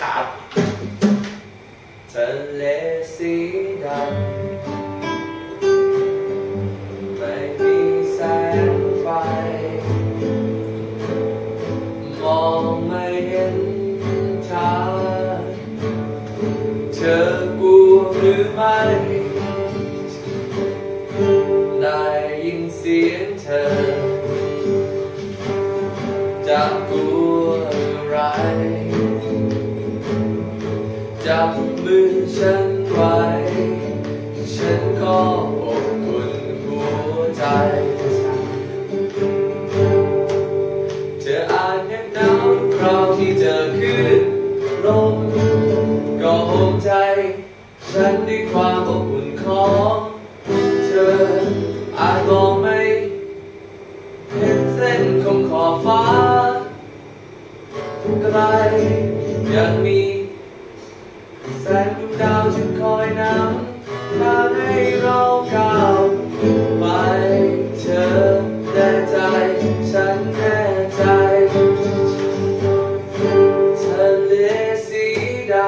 ครับทะเลสีดำไม่มีแสงไฟ มองไม่เห็นทางเธอกลัวหรือไม่ได้ยินเสียงเธอจะกลัวอะไร จับมือฉันไว้ ฉันก็อบอุ่นหัวใจ เธออาจยังหนาวคราวที่เจอคลื่นลมก็โอบใจ ฉันด้วยความอบอุ่นของเธออาจมองไม่เห็นเส้นของขอบฟ้าไกล ดวงดาวจึงคอยนำทาให้เราก้าวไปเธอแน่ใจ ฉันแน่ใจทะเลสีดำ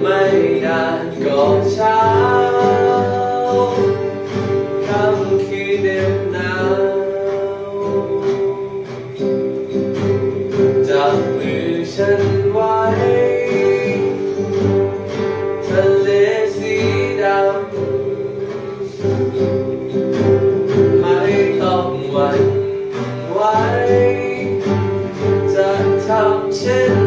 ไม่นานก่อนเช้าคำคืนเด็บหนาวจับมือฉัน วัไว้จะทำเช่น